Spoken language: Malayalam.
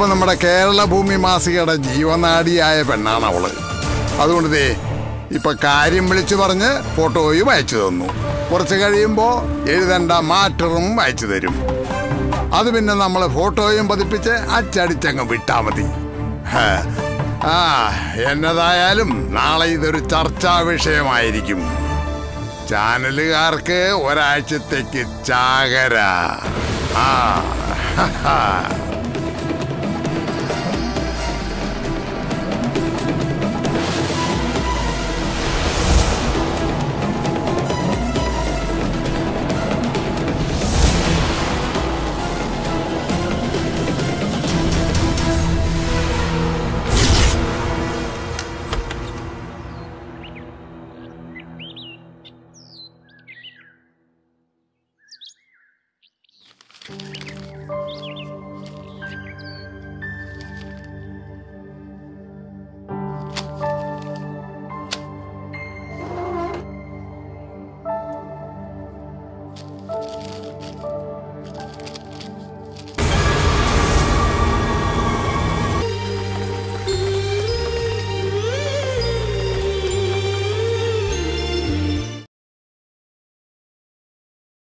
ഇപ്പൊ നമ്മുടെ കേരള ഭൂമി മാസികയുടെ ജീവനാടിയായ പെണ്ണാണ് അവൾ. അതുകൊണ്ട് ദേ ഇപ്പൊ കാര്യം വിളിച്ചു പറഞ്ഞ് ഫോട്ടോയും അയച്ചു തന്നു. കുറച്ച് കഴിയുമ്പോൾ എഴുതേണ്ട മാറ്ററും അയച്ചു തരും. അത് പിന്നെ നമ്മൾ ഫോട്ടോയും പതിപ്പിച്ച് അച്ചടിച്ചങ്ങ് വിട്ടാ മതി. ആ എന്നതായാലും നാളെ ഇതൊരു ചർച്ചാ വിഷയമായിരിക്കും. ചാനലുകാർക്ക് ഒരാഴ്ചത്തേക്ക് ചാകര. ആ